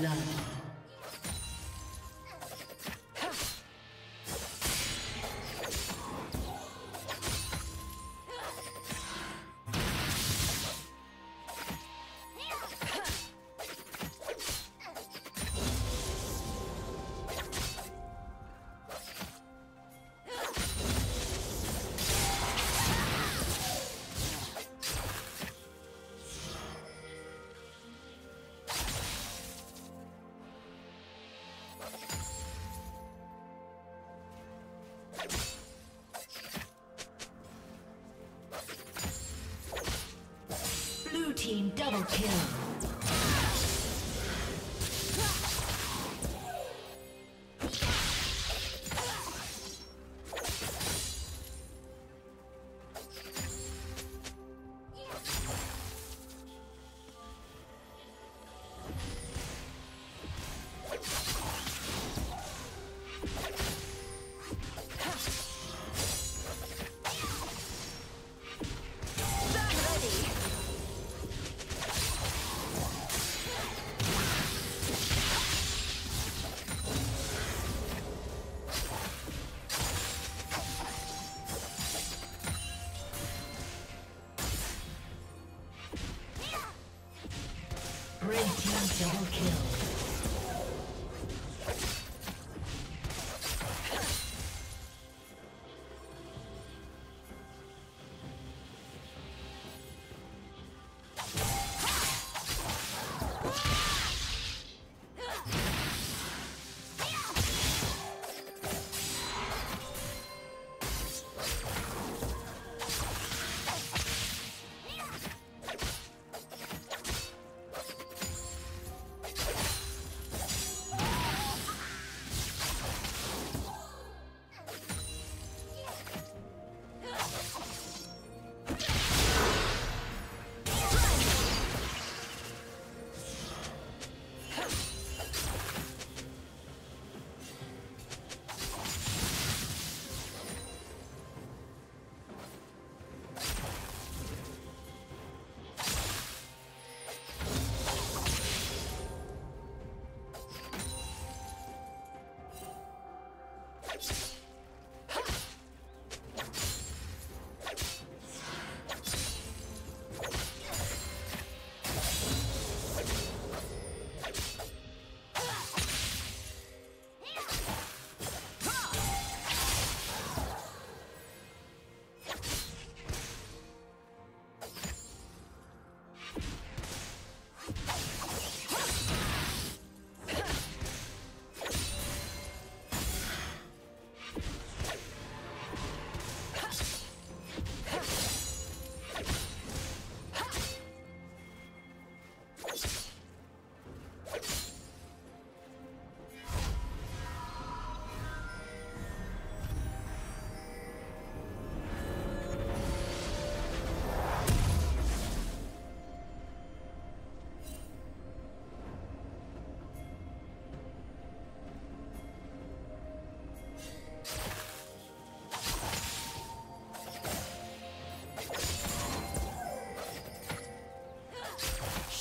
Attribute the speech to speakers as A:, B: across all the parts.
A: Love. Kill.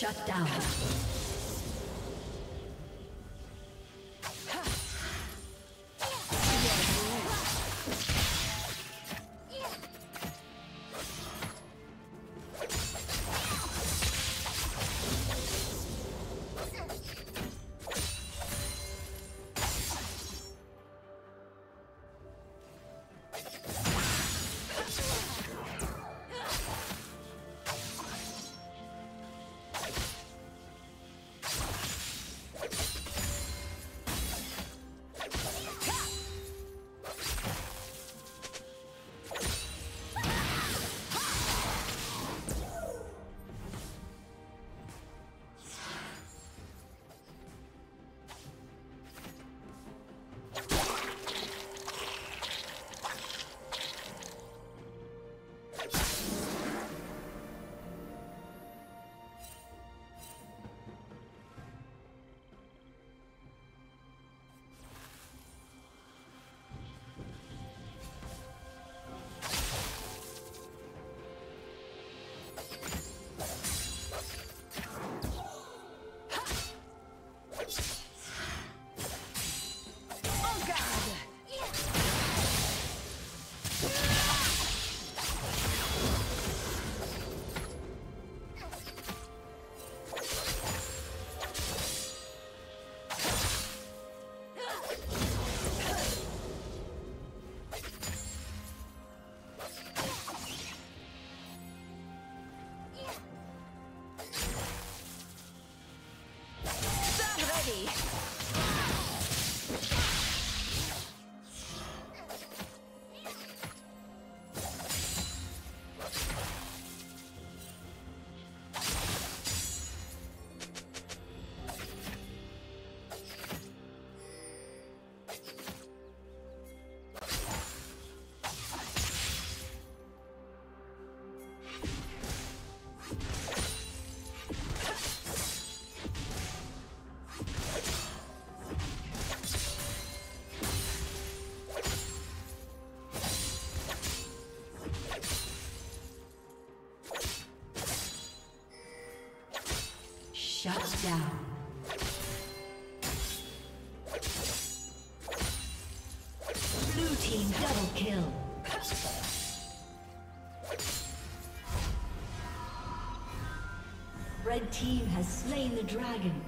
A: Shut down. Shut down. Blue team double kill. Red team has slain the dragon.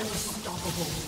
A: Unstoppable.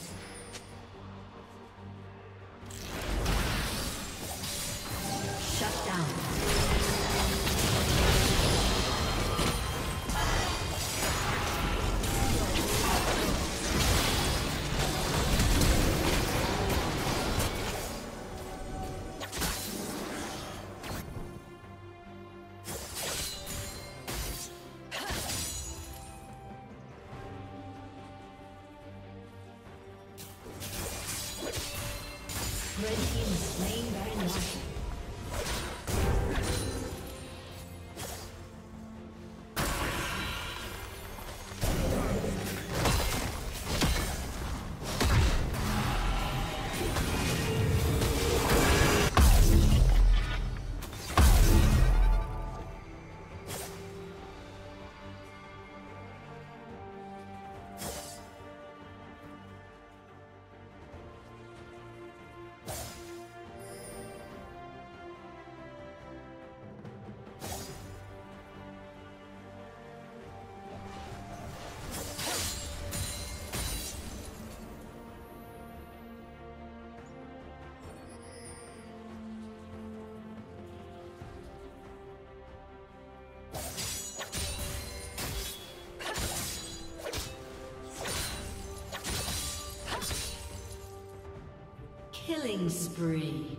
A: Killing spree.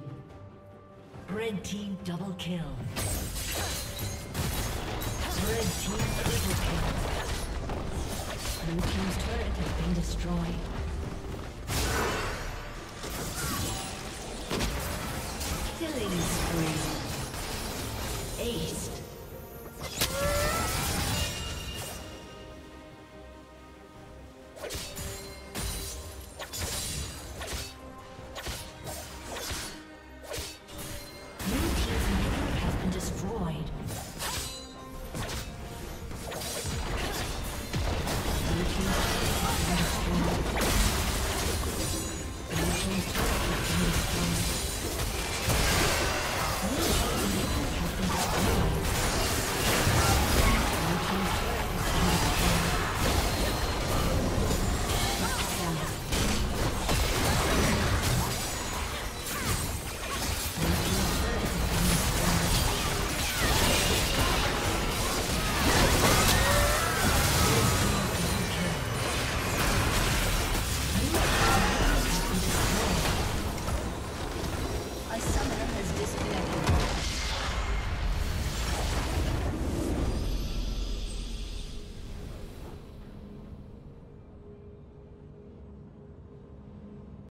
A: Red team double kill. Red team triple kill. Blue team's turret has been destroyed. Killing spree. Ace.